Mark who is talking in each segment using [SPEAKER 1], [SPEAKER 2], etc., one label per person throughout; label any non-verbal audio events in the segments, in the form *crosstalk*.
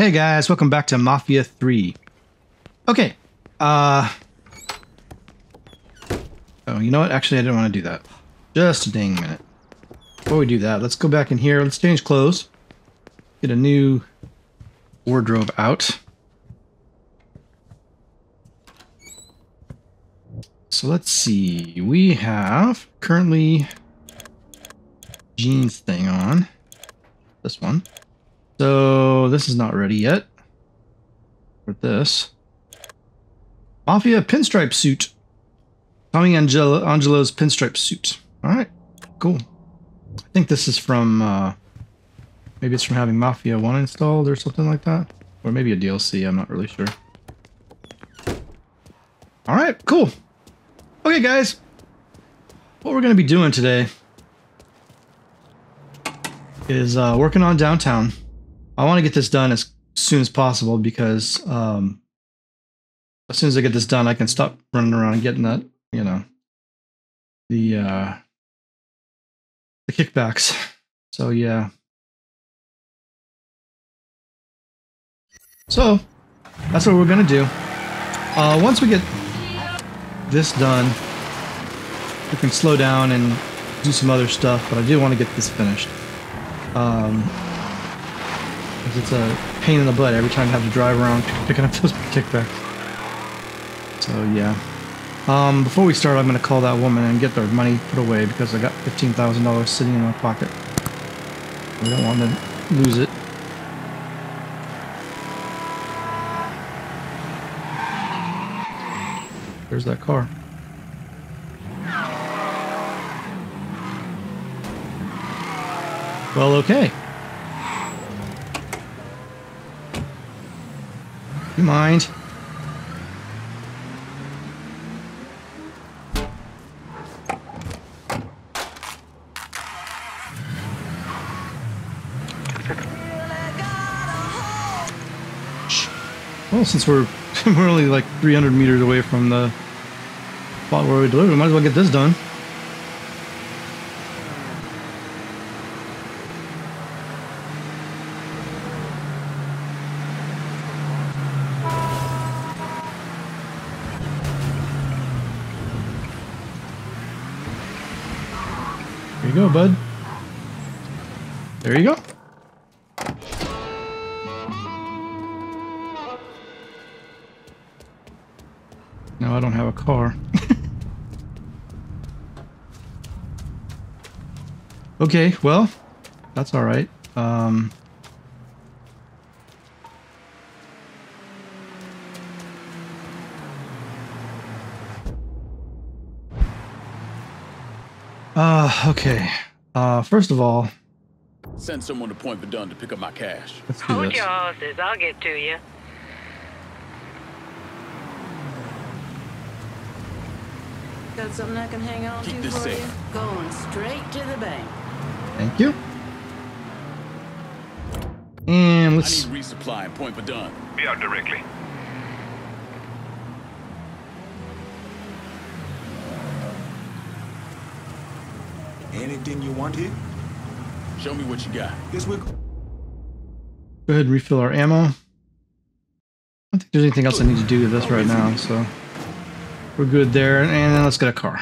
[SPEAKER 1] Hey guys, welcome back to Mafia 3. Okay, uh... Oh, you know what? Actually, I didn't want to do that. Just a dang minute. Before we do that, let's go back in here. Let's change clothes. Get a new wardrobe out. So let's see. We have currently jeans thing on. This one. So this is not ready yet. For this. Mafia pinstripe suit. Tommy Angelo Angelo's pinstripe suit. Alright, cool. I think this is from uh maybe it's from having Mafia 1 installed or something like that. Or maybe a DLC, I'm not really sure. Alright, cool. Okay guys. What we're gonna be doing today is uh, working on downtown. I want to get this done as soon as possible because um, as soon as I get this done, I can stop running around and getting that, you know, the uh, the kickbacks. So yeah. So that's what we're gonna do. Uh, once we get this done, we can slow down and do some other stuff. But I do want to get this finished. Um, it's a pain in the butt every time I have to drive around picking up those kickbacks. So yeah. Um, before we start, I'm going to call that woman and get their money put away because I got $15,000 sitting in my pocket. I don't want to lose it. There's that car. Well, okay. You mind? Well, since we're *laughs* we're only like 300 meters away from the spot where we deliver, we might as well get this done. Okay, well, that's all right. Um, uh, okay. Uh, first of all,
[SPEAKER 2] Send someone to Point Verdun to pick up my cash.
[SPEAKER 1] let's do
[SPEAKER 3] Hold
[SPEAKER 1] this.
[SPEAKER 3] your horses. I'll get to you.
[SPEAKER 4] Got something I can hang on
[SPEAKER 2] Keep
[SPEAKER 4] to
[SPEAKER 2] this
[SPEAKER 4] for
[SPEAKER 2] safe.
[SPEAKER 4] you? Going straight to the bank.
[SPEAKER 1] Thank you. And let's.
[SPEAKER 2] need resupply in Point Verdun.
[SPEAKER 5] Be out directly.
[SPEAKER 6] Anything you want here?
[SPEAKER 2] Show me what you got.
[SPEAKER 6] Guess we're
[SPEAKER 1] Go ahead and refill our ammo. I don't think there's anything else I need to do with this right now, so we're good there. And then let's get a car.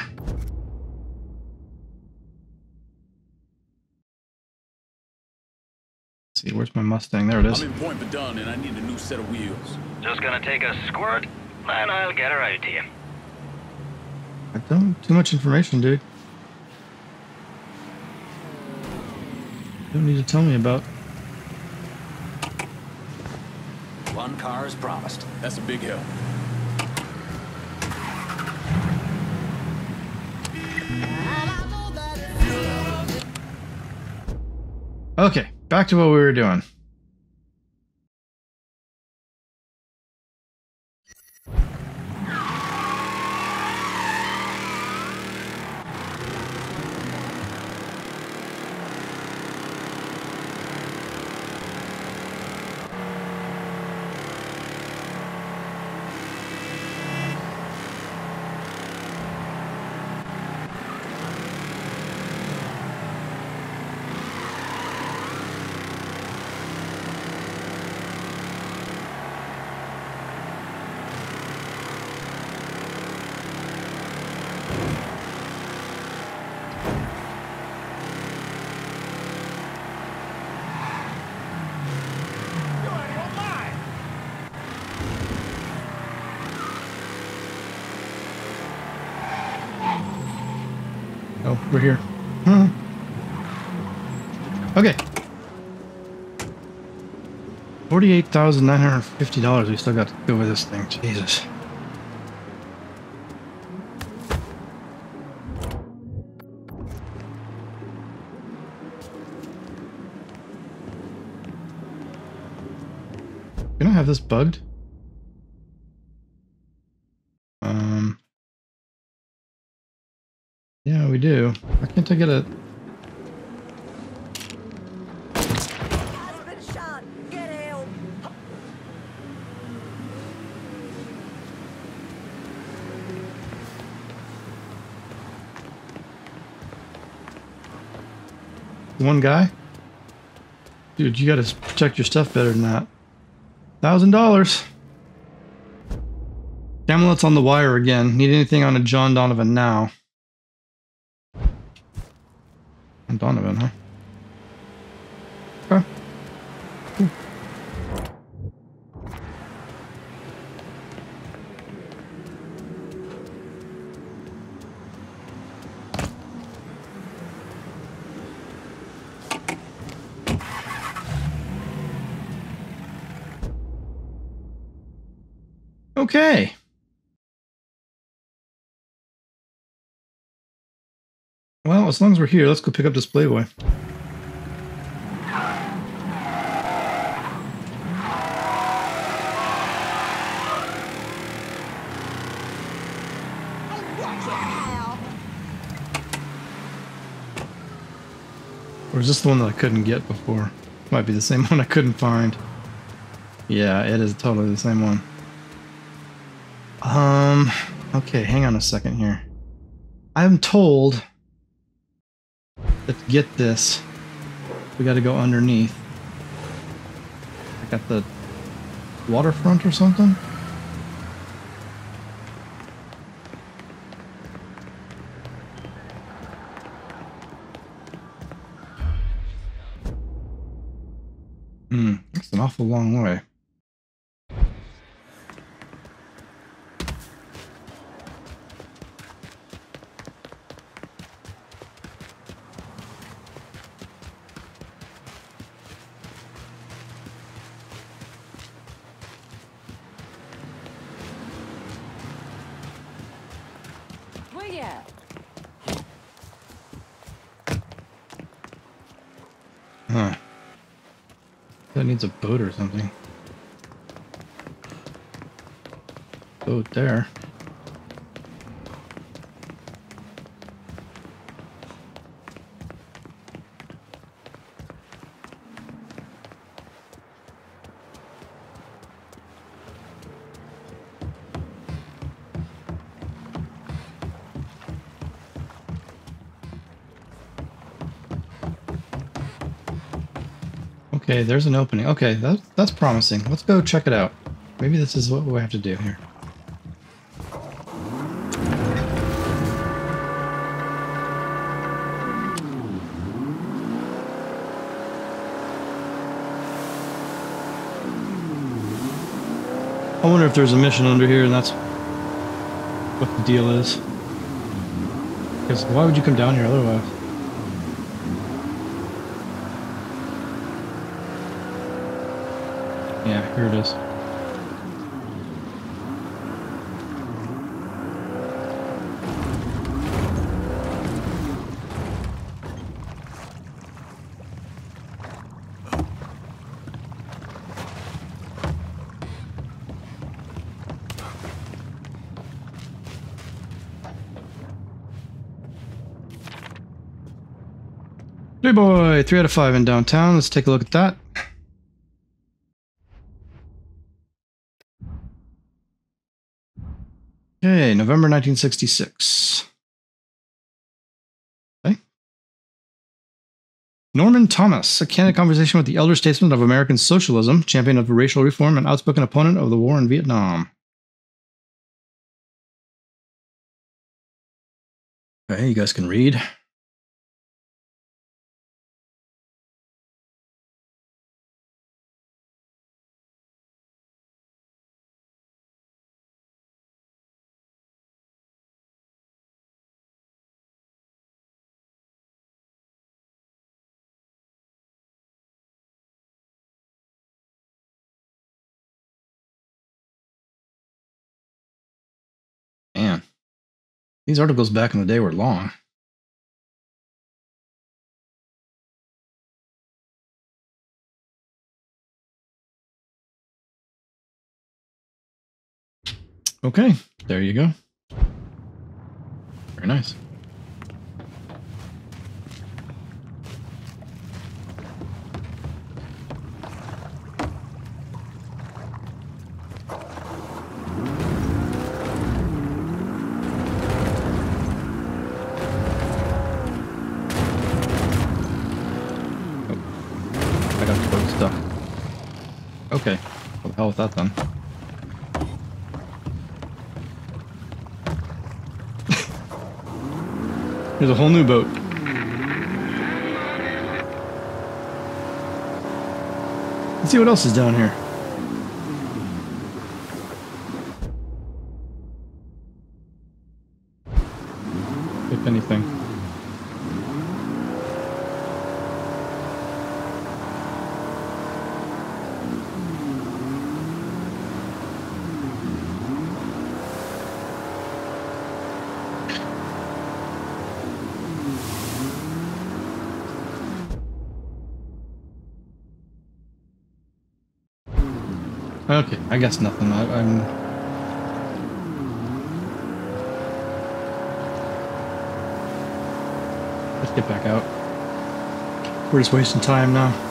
[SPEAKER 1] See, where's my Mustang? There it is.
[SPEAKER 2] I'm in Point Verdun and I need a new set of wheels.
[SPEAKER 5] Just gonna take a squirt, and I'll get her out to you.
[SPEAKER 1] I don't too much information, dude. You don't need to tell me about.
[SPEAKER 6] one car as promised.
[SPEAKER 2] That's a big help.
[SPEAKER 1] Okay, back to what we were doing. $48,950 we still got to do with this thing. Jesus. Can I have this bugged? Um. Yeah, we do. Why can't I get a... One guy? Dude, you gotta protect your stuff better than that. Thousand dollars. Camelot's on the wire again. Need anything on a John Donovan now? John Donovan, huh? Okay. Well, as long as we're here, let's go pick up this Playboy. Or is this the one that I couldn't get before? Might be the same *laughs* one I couldn't find. Yeah, it is totally the same one. Okay, hang on a second here. I'm told that to get this, we got to go underneath. I got the waterfront or something. Hmm, that's an awful long way.
[SPEAKER 7] Out.
[SPEAKER 1] Huh. That needs a boat or something. Boat there. Okay, there's an opening. Okay, that, that's promising. Let's go check it out. Maybe this is what we have to do here. I wonder if there's a mission under here and that's what the deal is. Because why would you come down here otherwise? Yeah, here it is. Playboy, three out of five in downtown. Let's take a look at that. Okay, November 1966. Okay. Norman Thomas, a candid conversation with the elder statesman of American socialism, champion of racial reform, and outspoken opponent of the war in Vietnam. Okay, you guys can read. These articles back in the day were long. Okay, there you go. Very nice. I got to put stuff. Okay, that then? There's a whole new boat. Let's see what else is down here. If anything. Okay, I guess nothing. I, I'm. Let's get back out. We're just wasting time now.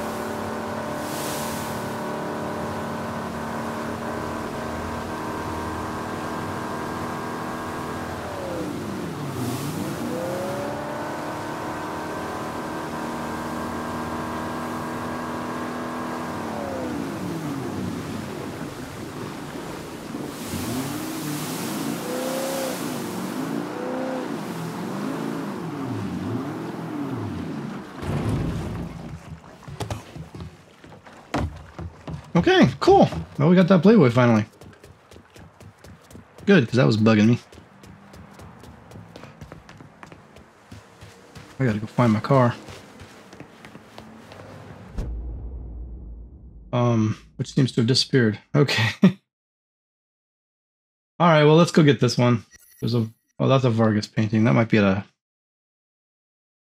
[SPEAKER 1] Okay, cool. Well, we got that Playboy finally. Good, because that was bugging me. I gotta go find my car. Um, which seems to have disappeared. Okay. *laughs* All right, well, let's go get this one. There's a, oh, that's a Vargas painting. That might be at a,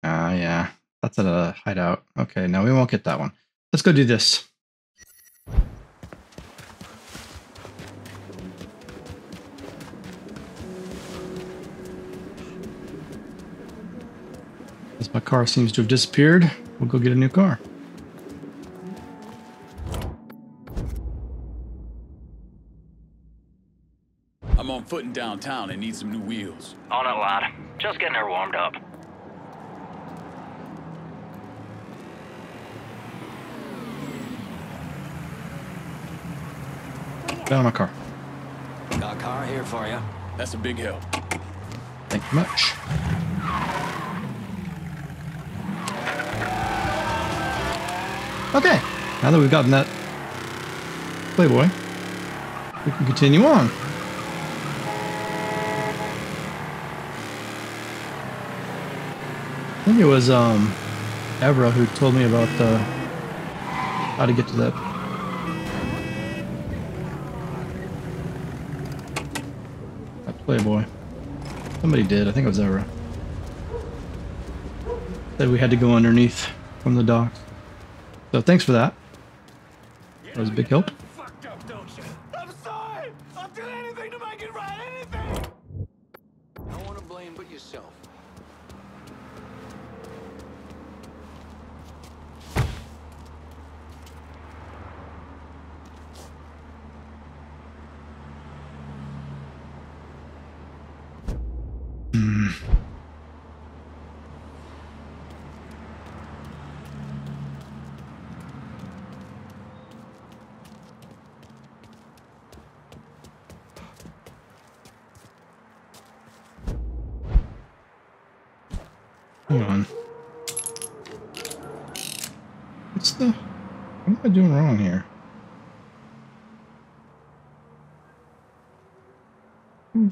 [SPEAKER 1] ah, yeah, that's at a hideout. Okay, no, we won't get that one. Let's go do this. Car seems to have disappeared, we'll go get a new car.
[SPEAKER 2] I'm on foot in downtown and need some new wheels.
[SPEAKER 5] On it, lad. Just getting her warmed up.
[SPEAKER 1] Get out my car.
[SPEAKER 6] Got a car here for you.
[SPEAKER 2] That's a big help.
[SPEAKER 1] Thank you much. Okay, now that we've gotten that Playboy, we can continue on. I think it was um, Evra who told me about uh, how to get to that. That Playboy. Somebody did. I think it was Evra. Said we had to go underneath from the docks. So thanks for that. That was a big help.
[SPEAKER 6] Fucked up, don't you? I'm sorry. I'll do anything to make it right. Anything. No one to blame but yourself.
[SPEAKER 1] Hang on. What's the... What am I doing wrong here? Hmm.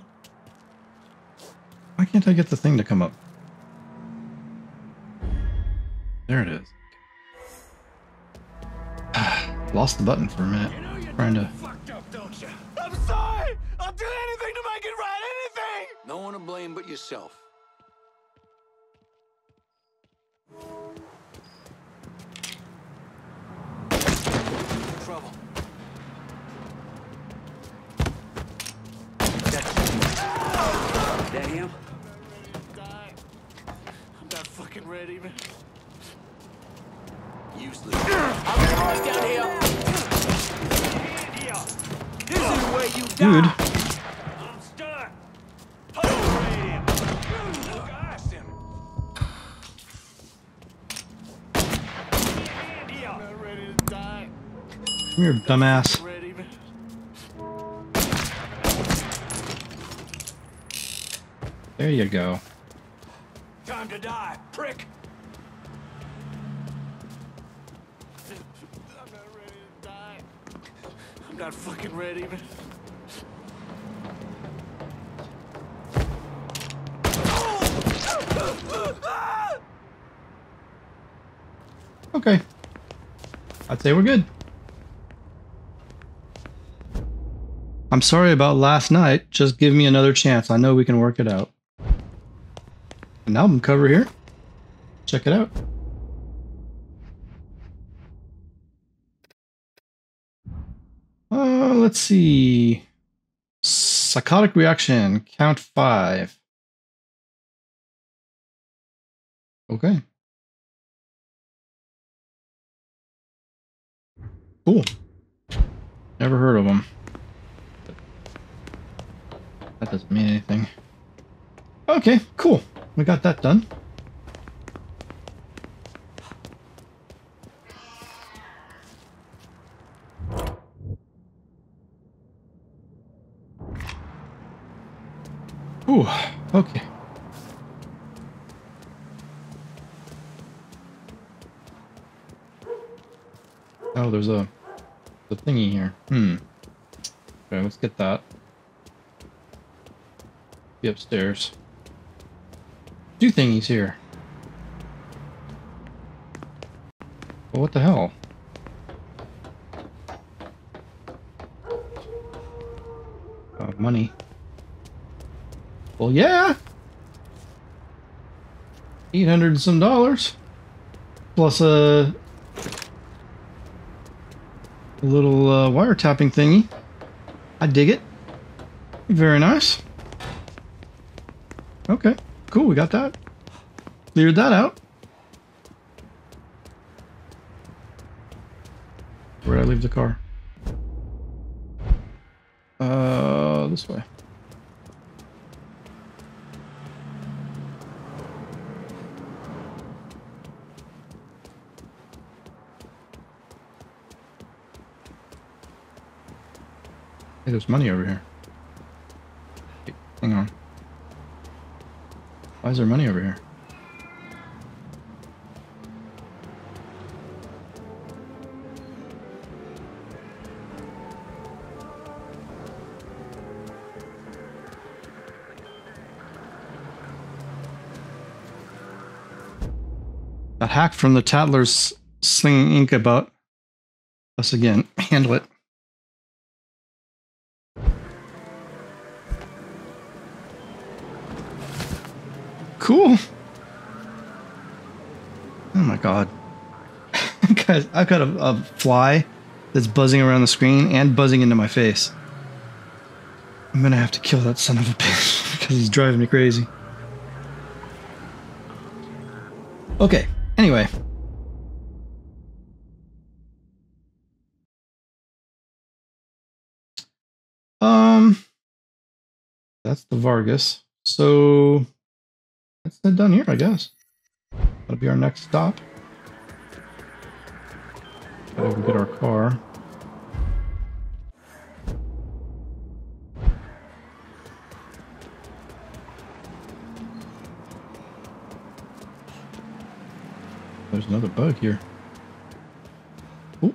[SPEAKER 1] Why can't I get the thing to come up? There it is. *sighs* Lost the button for a minute. Trying to...
[SPEAKER 6] Up, don't you? I'm sorry. I'll do anything to make it right. Anything. No one to blame but yourself.
[SPEAKER 1] Dumbass. There you go.
[SPEAKER 6] Time to die, prick. I'm not ready to die. I'm not fucking ready, man.
[SPEAKER 1] Okay. I'd say we're good. I'm sorry about last night. Just give me another chance. I know we can work it out. An album cover here. Check it out. Uh, let's see. Psychotic reaction, count five. Okay. Cool. Never heard of them. That doesn't mean anything. Okay, cool. We got that done. Ooh, okay. Oh, there's a the thingy here. Hmm. Okay, let's get that. Be upstairs. Two thingies here. Well, what the hell? Uh, money. Well, yeah. 800 and some dollars. Plus a, a little uh, wiretapping thingy. I dig it. Very nice. Okay, cool. We got that. Cleared that out. Where'd I leave the car? Uh, this way. Hey, there's money over here. Hang on. Why is there money over here? That hack from the Tattlers slinging ink about us again. *laughs* Handle it. I've got a, a fly that's buzzing around the screen and buzzing into my face. I'm gonna have to kill that son of a *laughs* bitch because he's driving me crazy. Okay, anyway. Um, that's the Vargas. So that's done here, I guess. That'll be our next stop. Gotta go get our car. There's another bug here. Cool.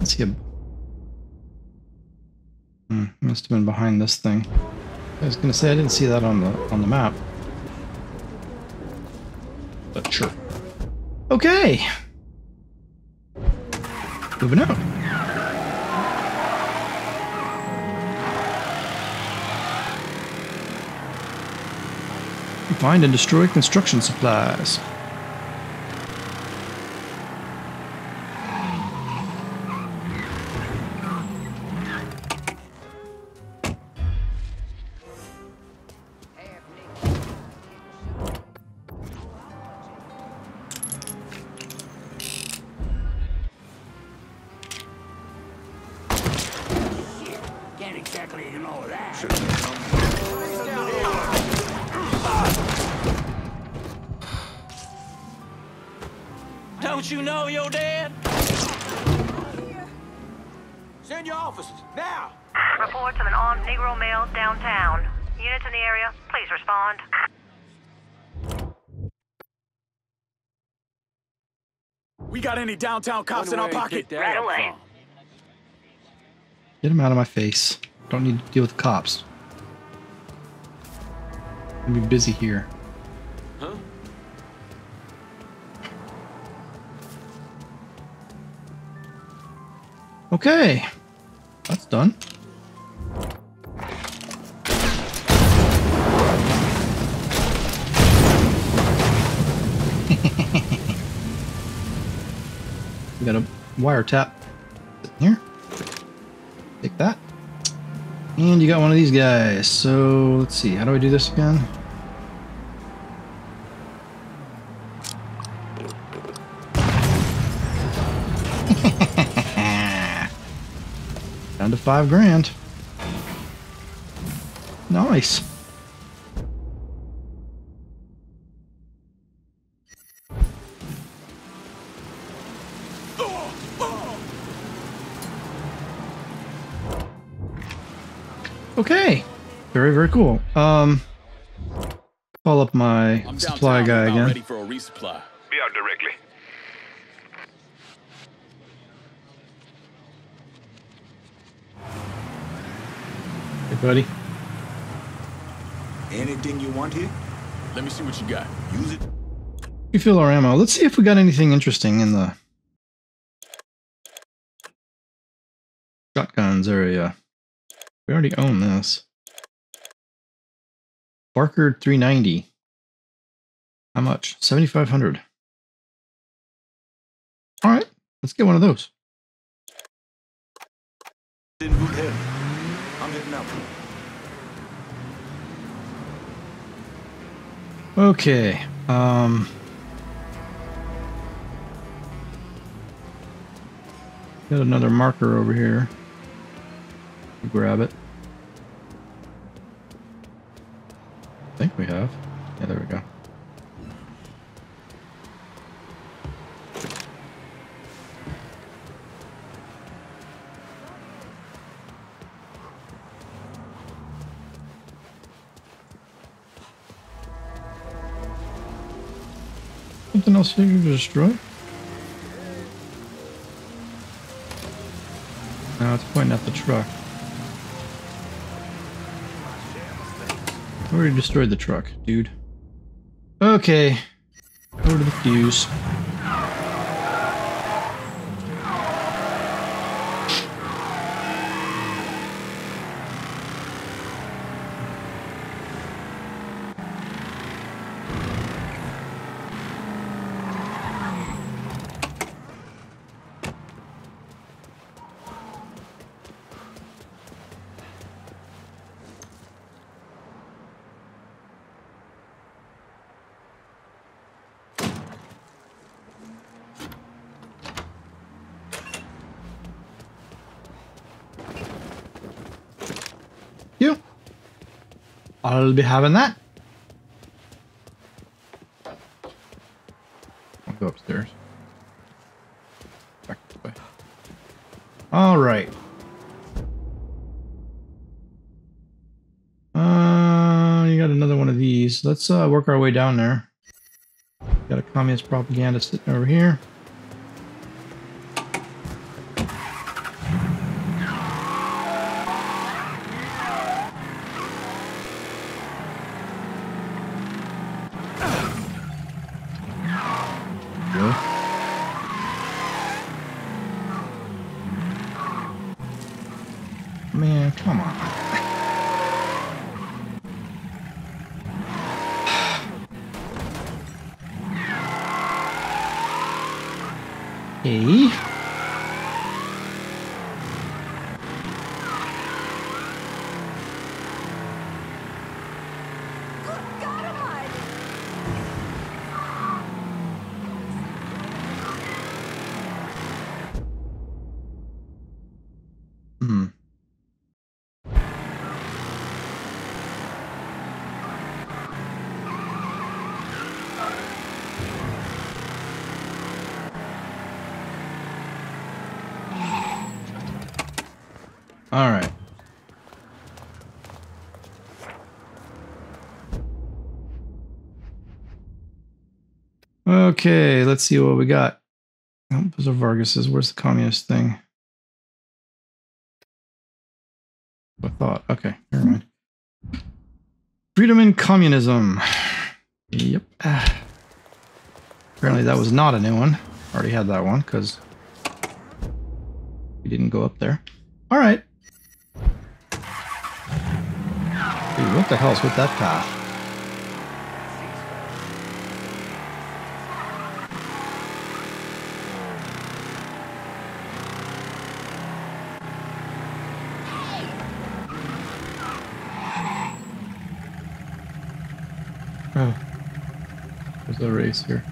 [SPEAKER 1] Let's see a... Hmm, must have been behind this thing. I was gonna say I didn't see that on the on the map. But sure. Okay. Moving out. Find and destroy construction supplies.
[SPEAKER 2] Any downtown cops in our pocket?
[SPEAKER 8] Right away.
[SPEAKER 1] Get him out of my face. Don't need to deal with the cops. I'm be busy here.
[SPEAKER 2] Huh?
[SPEAKER 1] Okay. That's done. Wiretap here. Take that. And you got one of these guys. So let's see. How do I do this again? *laughs* Down to five grand. Nice. Okay. Very, very cool. Um, call up my
[SPEAKER 2] I'm
[SPEAKER 1] supply guy again.
[SPEAKER 2] ready for a resupply.
[SPEAKER 5] Be out directly.
[SPEAKER 1] Hey, buddy.
[SPEAKER 6] Anything you want here?
[SPEAKER 2] Let me see what you got.
[SPEAKER 6] Use it.
[SPEAKER 1] Refill our ammo. Let's see if we got anything interesting in the shotguns area. We already own this. Barker 390. How much? 7,500. All right, let's get one of those.
[SPEAKER 6] In good health. I'm heading out.
[SPEAKER 1] Okay. Um. Got another marker over here. Grab it. I think we have. Yeah, there we go. Something else here to destroy? No, it's pointing at the truck. Already destroyed the truck, dude. Okay. Go to the fuse. You. I'll be having that. I'll go upstairs. Back this way. All right. Uh, you got another one of these. Let's uh, work our way down there. Got a communist propaganda sitting over here. Go. Man, come on. Hey. Hmm. All right. Okay, let's see what we got. Oh, those are Vargas's. Where's the communist thing? I thought. Okay, never mind. Freedom and communism. Yep. Apparently that was not a new one. Already had that one because we didn't go up there. All right. Dude, what the hell's with that path? Oh. There's a race here.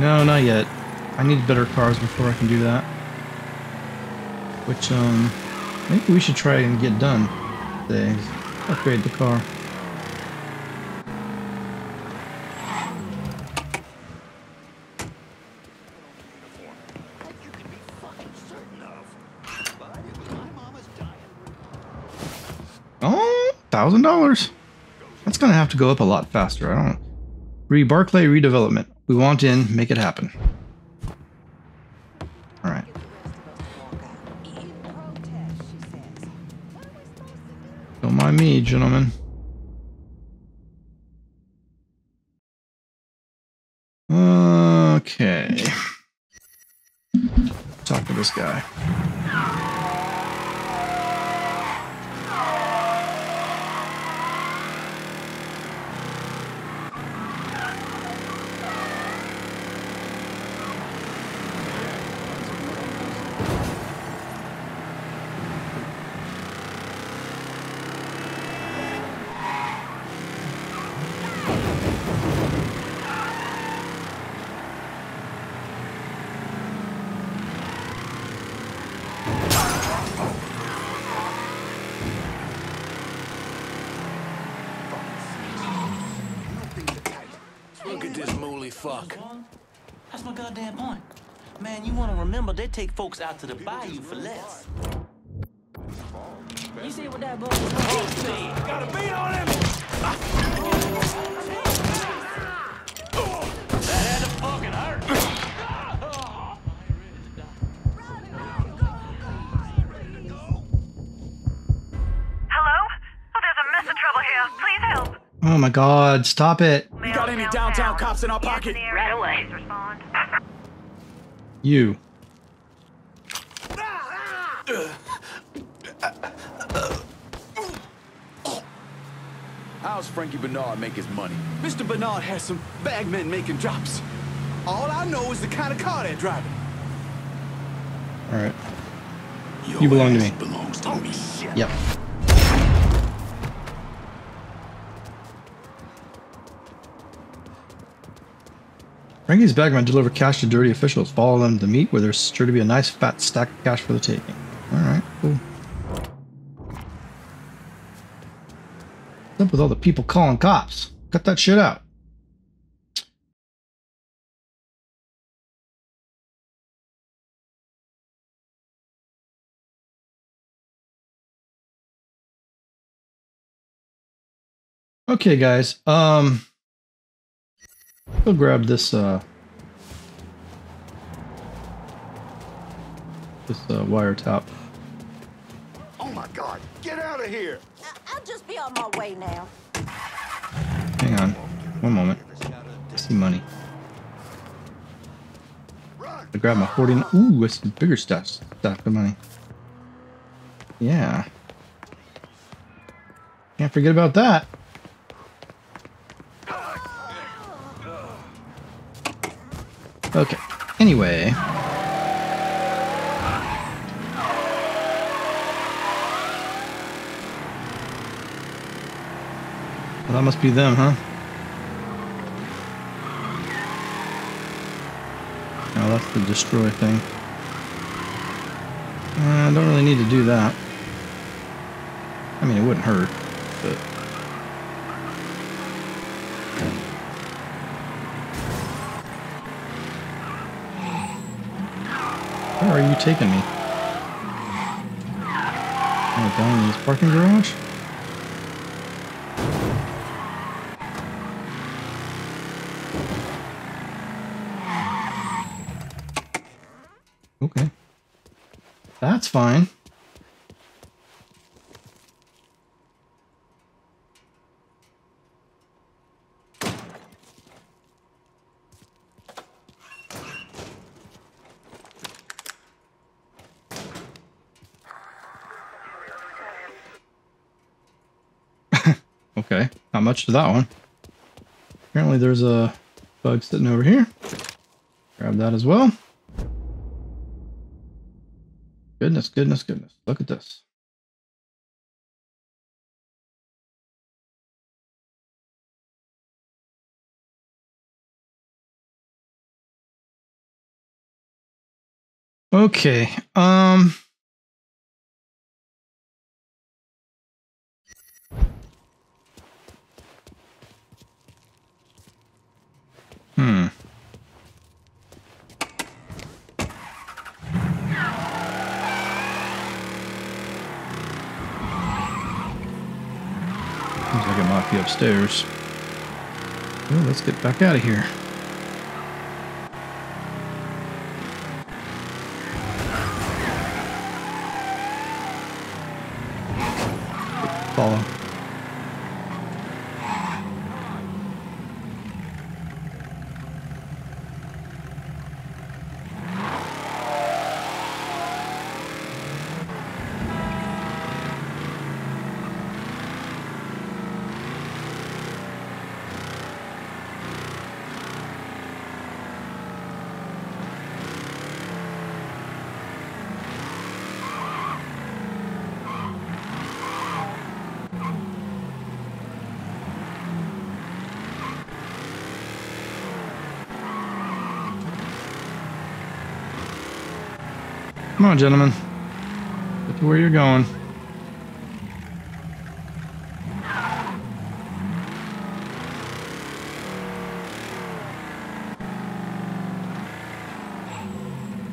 [SPEAKER 1] No, not yet. I need better cars before I can do that. Which, um, maybe we should try and get done today. Upgrade the car. Oh, thousand dollars. That's gonna have to go up a lot faster. I don't. Re Barclay redevelopment. We want in. Make it happen. Me, gentlemen. Okay. Talk to this guy.
[SPEAKER 2] Look at this mooly fuck.
[SPEAKER 9] That's my goddamn point. Man, you wanna remember they take folks out to the bayou for less.
[SPEAKER 7] You see what that boy is
[SPEAKER 6] Got a beat on him!
[SPEAKER 8] Hello? Oh, there's a mess of trouble here. Please help.
[SPEAKER 1] Oh my god, stop it.
[SPEAKER 2] We got any downtown cops in our pocket?
[SPEAKER 8] Right away. Respond.
[SPEAKER 1] You.
[SPEAKER 2] How's Frankie Bernard make his money?
[SPEAKER 6] Mr. Bernard has some bagmen making drops. All I know is the kind of car they're driving.
[SPEAKER 1] Alright. You belong to me.
[SPEAKER 2] Belongs to me.
[SPEAKER 1] Yep. Bagmen deliver cash to dirty officials. Follow them to meet where there's sure to be a nice fat stack of cash for the taking. Alright, cool. What's up with all the people calling cops? Cut that shit out. Okay, guys. Um, I'll grab this. Uh, this uh, wiretap.
[SPEAKER 6] Oh my god, get out of here!
[SPEAKER 7] I'll just be on my way now.
[SPEAKER 1] Hang on, one moment. I see money. I grab my 40. Ooh, it's the bigger stuff. Stack of money. Yeah. Can't forget about that. Okay. Anyway. Well, that must be them, huh? No, that's the destroy thing. Uh, I don't really need to do that. I mean, it wouldn't hurt, but... Where are you taking me? Oh, down in this parking garage? Okay. That's fine. *laughs* okay, not much to that one. Apparently there's a bug sitting over here. Grab that as well. Goodness, goodness, goodness. Look at this. Okay. Um Hmm. It might be upstairs. Well, let's get back out of here. Follow. Come on, gentlemen. Get to where you're going.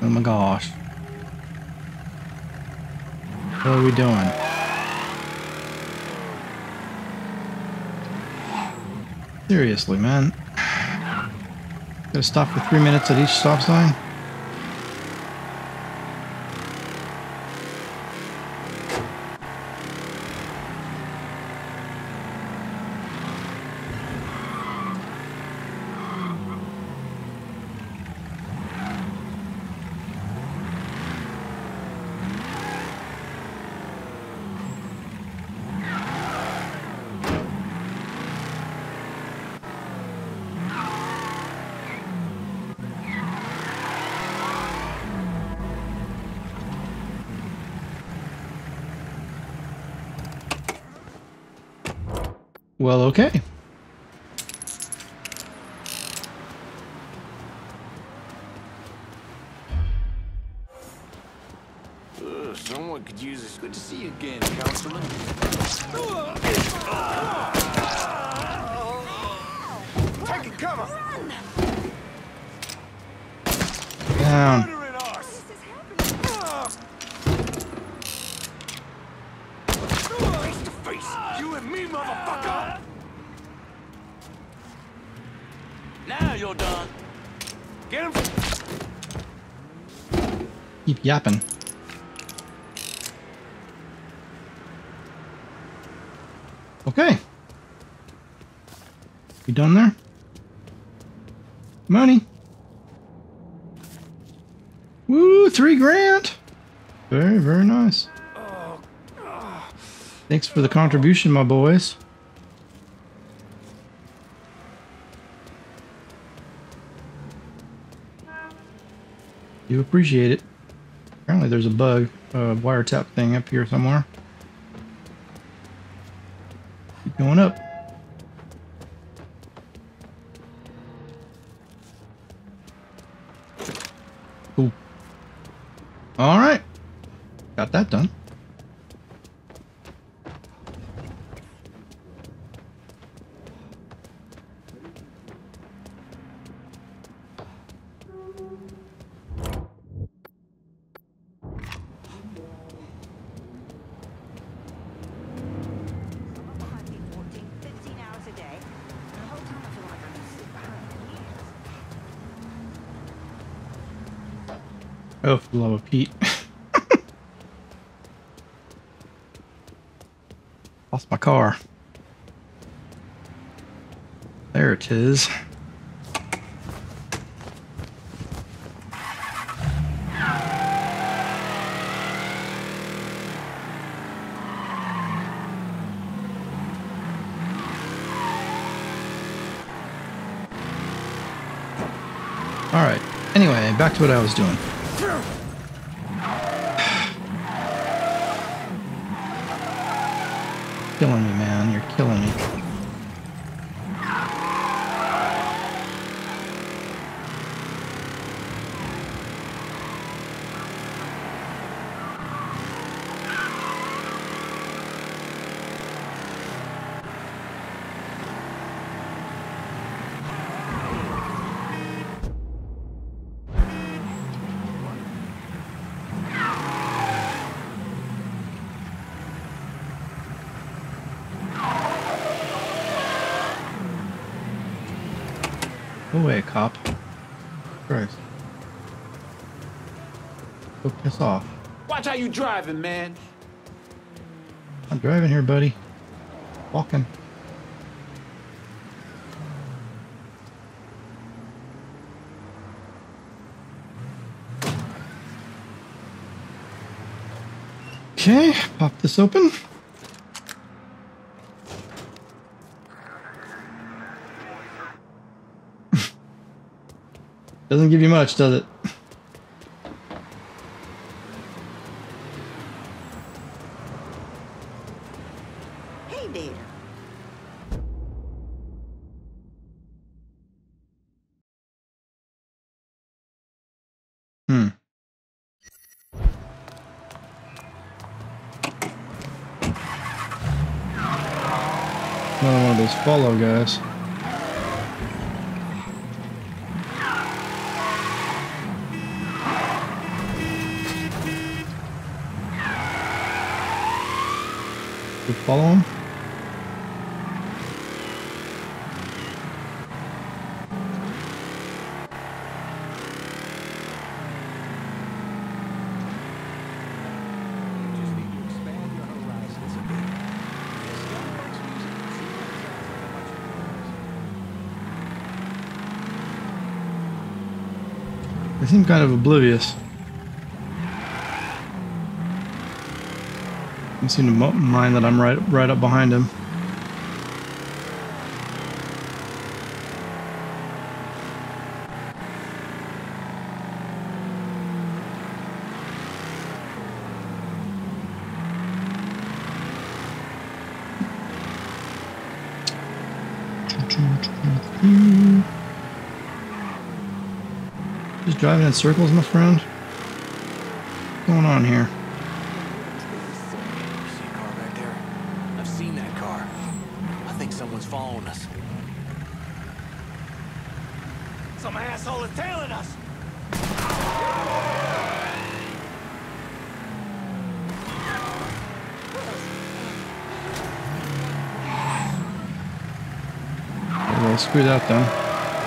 [SPEAKER 1] Oh my gosh. What are we doing? Seriously, man. Gotta stop for three minutes at each stop sign? Well, okay.
[SPEAKER 6] yapping. Okay. You
[SPEAKER 9] done
[SPEAKER 1] there? Money. Woo, three grand. Very, very nice. Thanks for the contribution, my boys. You appreciate it. Apparently there's a bug, a wiretap thing up here somewhere. Keep going up. Cool. All right. Got that done.
[SPEAKER 7] hours a day. The whole time I feel like I'm just sitting behind years. *laughs*
[SPEAKER 1] Lost my car. There it is. All right. Anyway, back to what I was doing. Me, man. You're killing me. Go away, cop. Christ. Go piss off.
[SPEAKER 2] Watch how you driving, man.
[SPEAKER 1] I'm driving here, buddy. Walking. Okay, pop this open. *laughs* Doesn't give you much, does it? Follow guys. You follow him? Seem kind of oblivious. They seem to mind that I'm right, right up behind him. Just driving in circles, my friend. What's going on here?
[SPEAKER 9] See a car back there? I've seen that car. I think someone's following us.
[SPEAKER 6] Some asshole is tailing us.
[SPEAKER 1] Well, screw that then.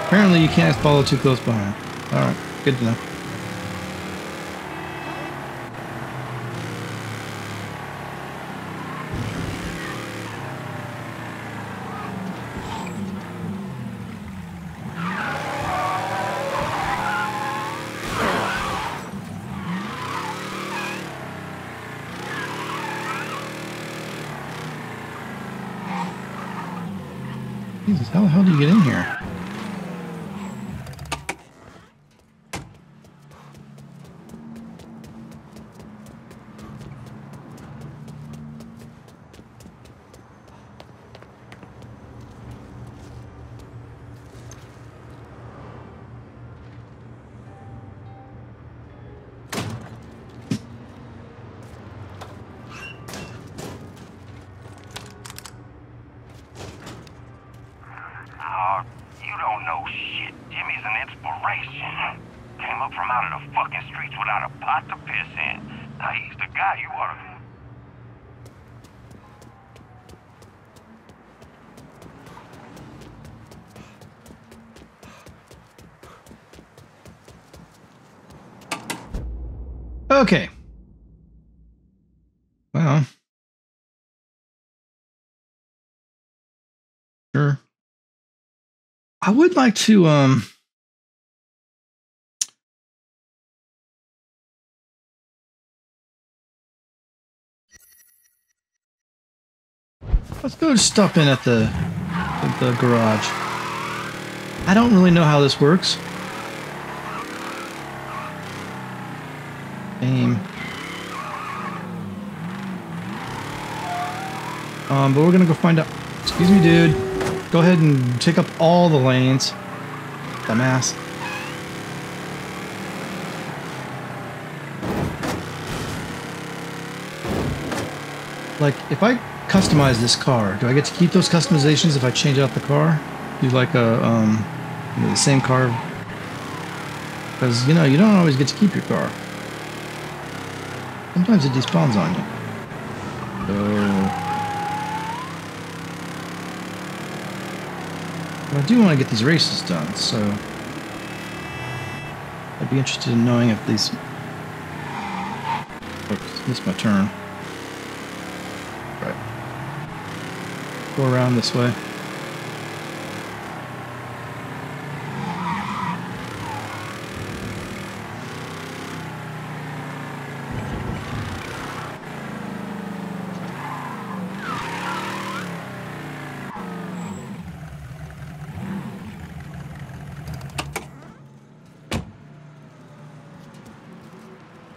[SPEAKER 1] Apparently you can't follow too close behind. Alright, good to know. Jesus, how the hell do you get in here?
[SPEAKER 5] Oh, you don't know shit. Jimmy's an inspiration. Came up from out of the fucking streets without a pot to piss in. Now he's the guy you ought to...
[SPEAKER 1] Okay. Well. Sure. I would like to um Let's go stop in at the at the garage. I don't really know how this works. Um, but we're gonna go find out. Excuse me, dude. Go ahead and take up all the lanes. Dumbass. Like, if I customize this car, do I get to keep those customizations if I change out the car? Do like a, um, you know, the same car? Because, you know, you don't always get to keep your car. Sometimes it despawns on you. So... But I do want to get these races done, so... I'd be interested in knowing if these... Oops, missed my turn. Right. Go around this way.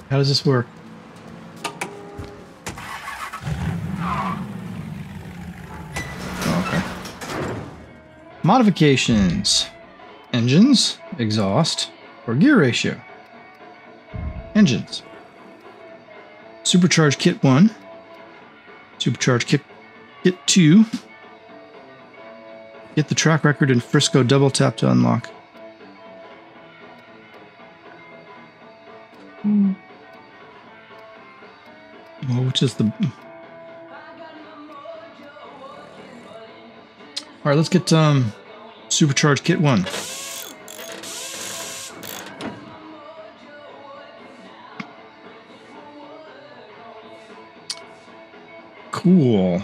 [SPEAKER 1] How does this work? Okay. Modifications. Engines, exhaust, or gear ratio. Engines. Supercharge kit 1. Supercharge kit, kit 2. Get the track record in Frisco double tap to unlock. Is the. All right, let's get um, supercharged kit one. Cool.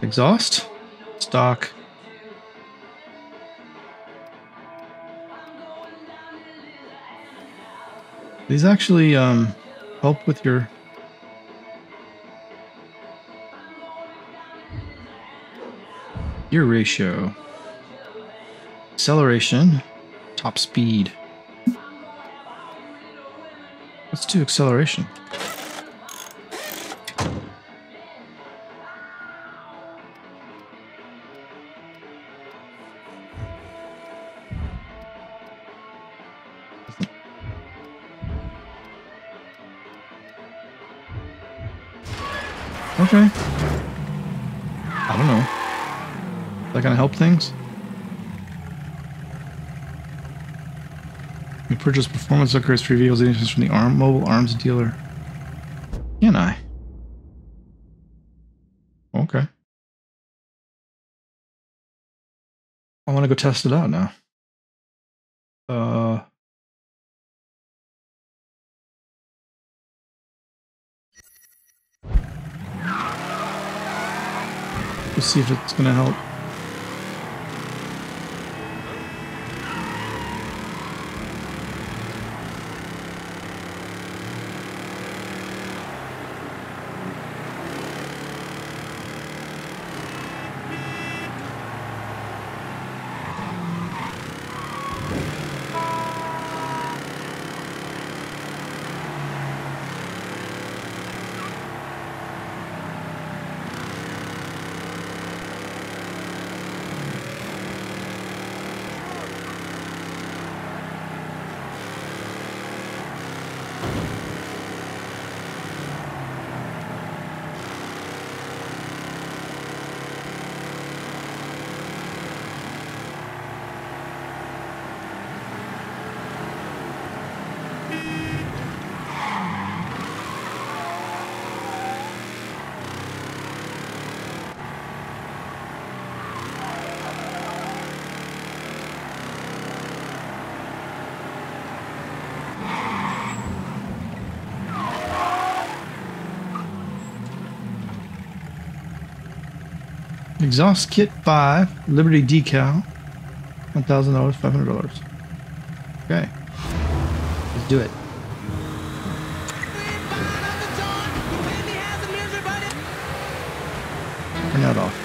[SPEAKER 1] Exhaust, stock. These actually um, help with your gear ratio, acceleration, top speed. Let's do acceleration. Things? You purchase performance upgrades for vehicles editions from the arm mobile arms dealer. Can I? Okay. I want to go test it out now. Uh. Let's see if it's gonna help. Exhaust kit 5, Liberty decal, $1,000, $500. Okay. Let's do it. Turn that off.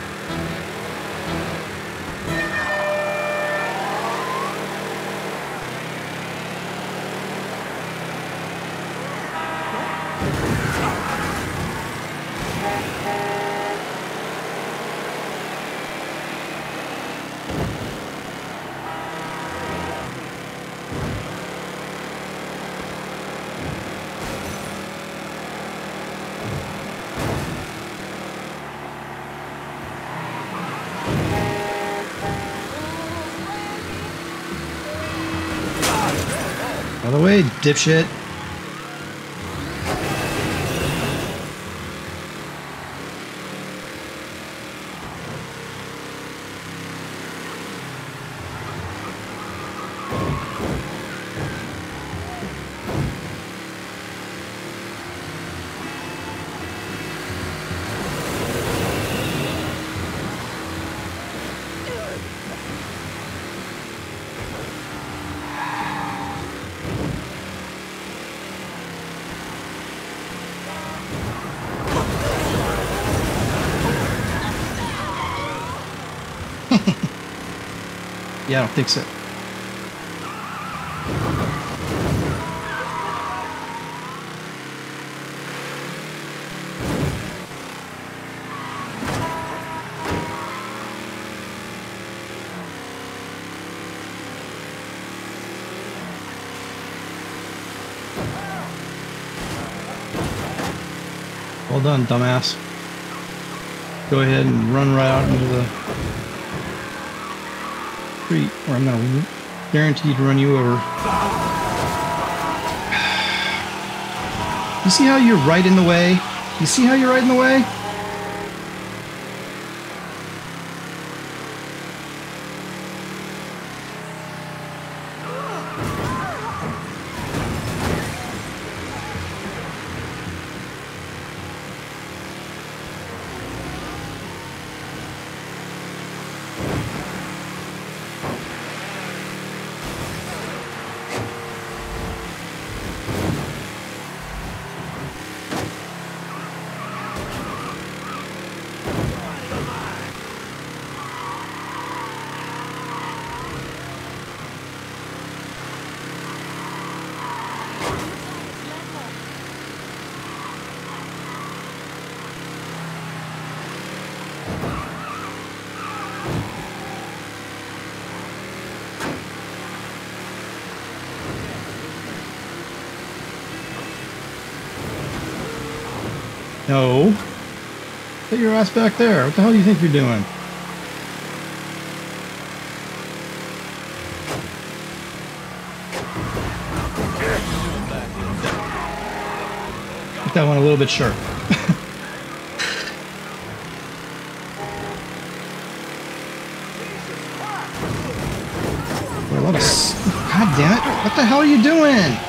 [SPEAKER 1] Dipshit. Yeah, I don't think so. Well done, dumbass. Go ahead and run right out into the or I'm gonna guarantee to run you over. *sighs* You see how you're right in the way? You see how you're right in the way? No. Get your ass back there. What the hell do you think you're doing? Get that one a little bit sharp. *laughs* God damn it. What the hell are you doing?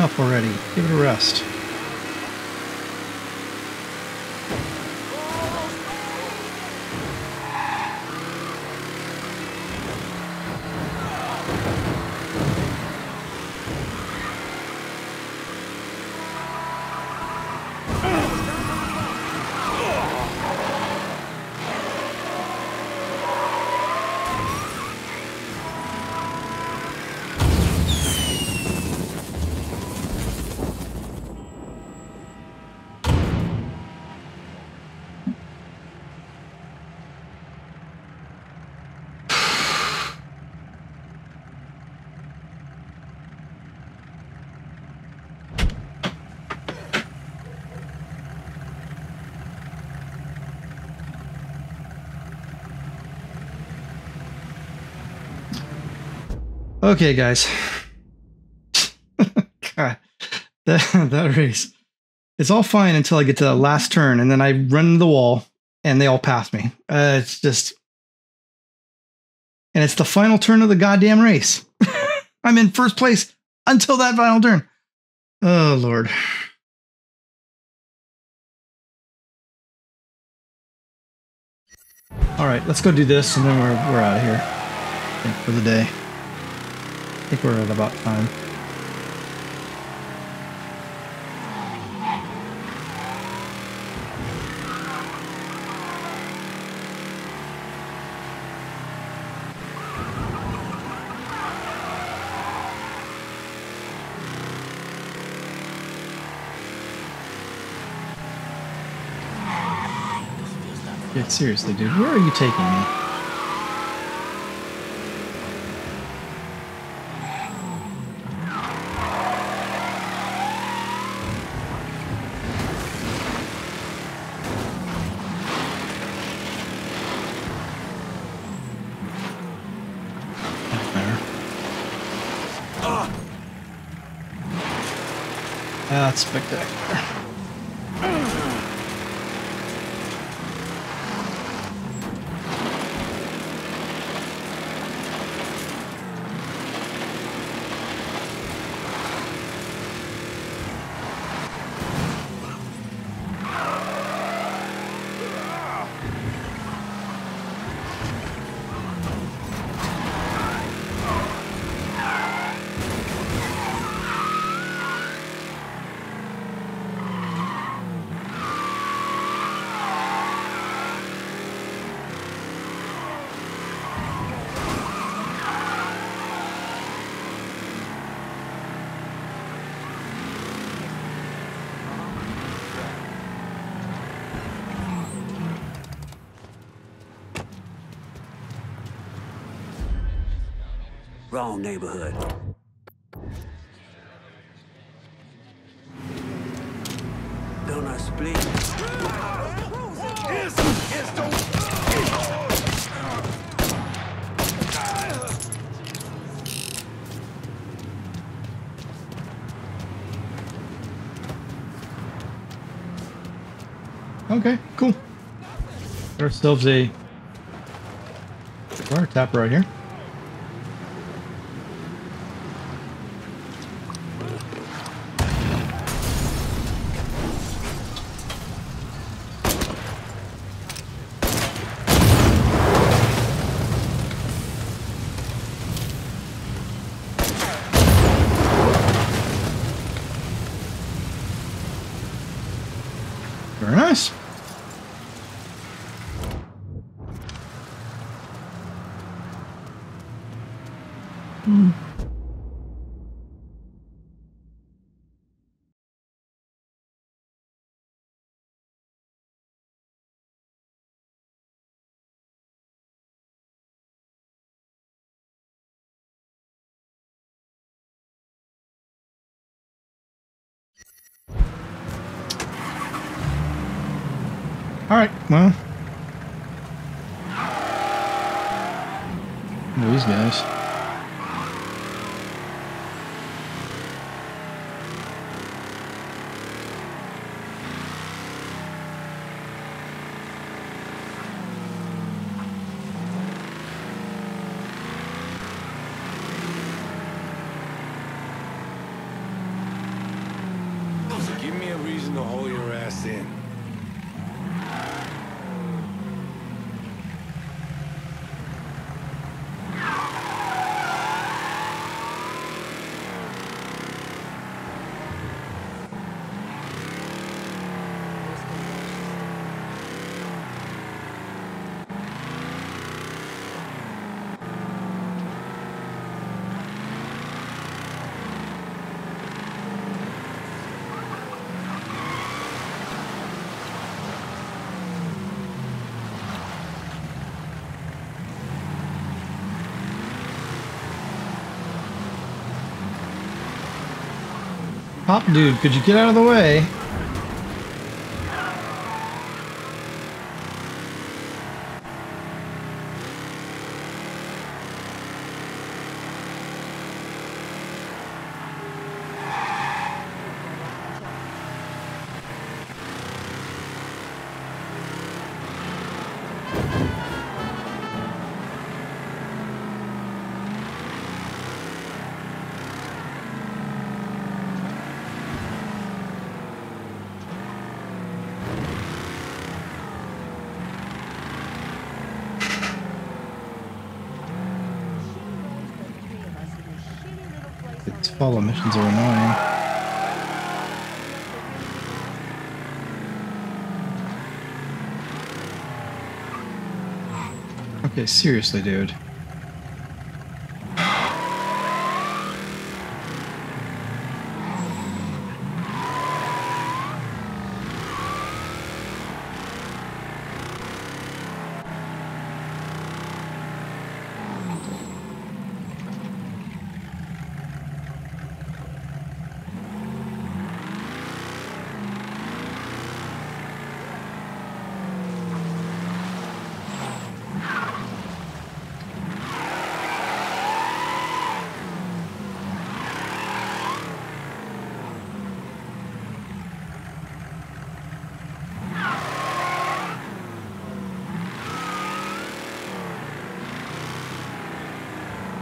[SPEAKER 1] Enough already. Give it a rest. Okay, guys. *laughs* God, that, that race. It's all fine until I get to the last turn, and then I run into the wall, and they all pass me. Uh, it's just. And it's the final turn of the goddamn race. *laughs* I'm in first place until that final turn. Oh, Lord. All right, let's go do this, and then we're, we're out of here for the day. I think we're at about time. Yeah, seriously, dude, where are you taking me? That's spectacular.
[SPEAKER 10] Doggone neighborhood. Gonna split.
[SPEAKER 1] Okay, cool. Got ourselves a wiretap right here. All right, well. These guys.
[SPEAKER 6] Give me a reason to haul your ass in.
[SPEAKER 1] Pop dude, could you get out of the way? Its follow missions are annoying. Okay, seriously, dude.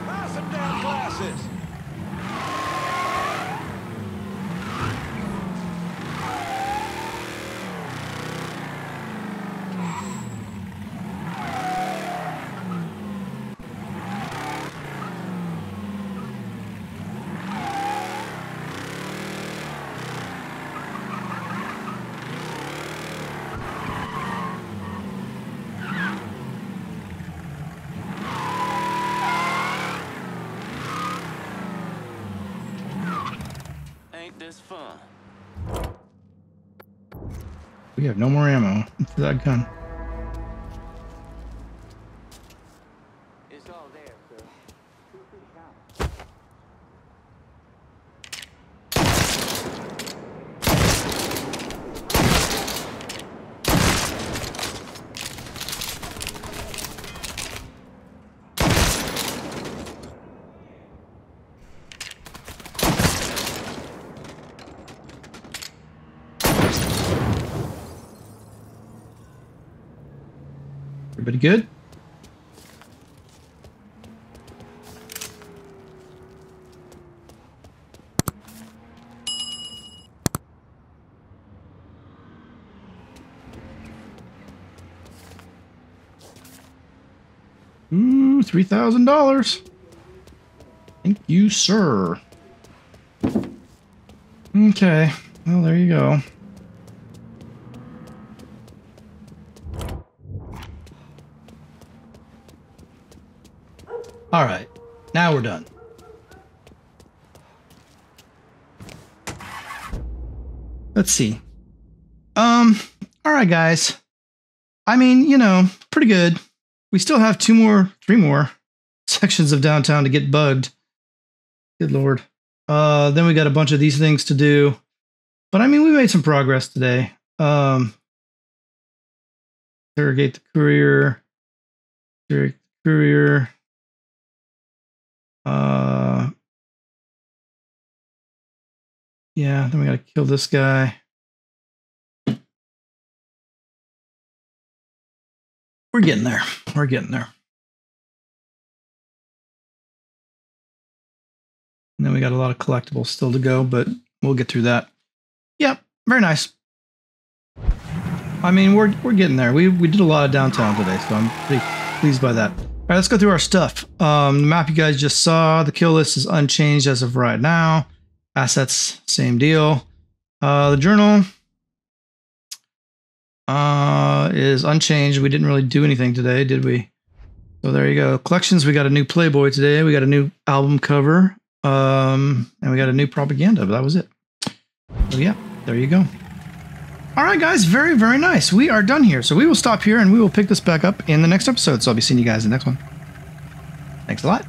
[SPEAKER 6] Pass some damn glasses.
[SPEAKER 9] Ain't this fun?
[SPEAKER 1] Have no more ammo for that gun.
[SPEAKER 9] It's all there, girl.
[SPEAKER 1] Everybody good? Ooh, three thousand dollars. Thank you, sir. Okay, well there you go. All right, now we're done. Let's see. Um, all right, guys. I mean, you know, pretty good. We still have two more, three more sections of downtown to get bugged. Good lord. Uh, then we got a bunch of these things to do. But I mean, we made some progress today. Um, interrogate the courier. Interrogate the courier. Uh, yeah, then we gotta kill this guy. We're getting there. We're getting there. And then we got a lot of collectibles still to go, but we'll get through that. Yep, very nice. I mean, we're we're getting there. We we did a lot of downtown today, so I'm pretty pleased by that. All right, let's go through our stuff. Um, the map you guys just saw, the kill list is unchanged as of right now. Assets, same deal. Uh, the journal uh, is unchanged. We didn't really do anything today, did we? So there you go. Collections, we got a new Playboy today. We got a new album cover. Um, and we got a new propaganda, but that was it. So yeah, there you go. All right, guys, very, very nice. We are done here. So we will stop here and we will pick this back up in the next episode. So I'll be seeing you guys in the next one. Thanks a lot.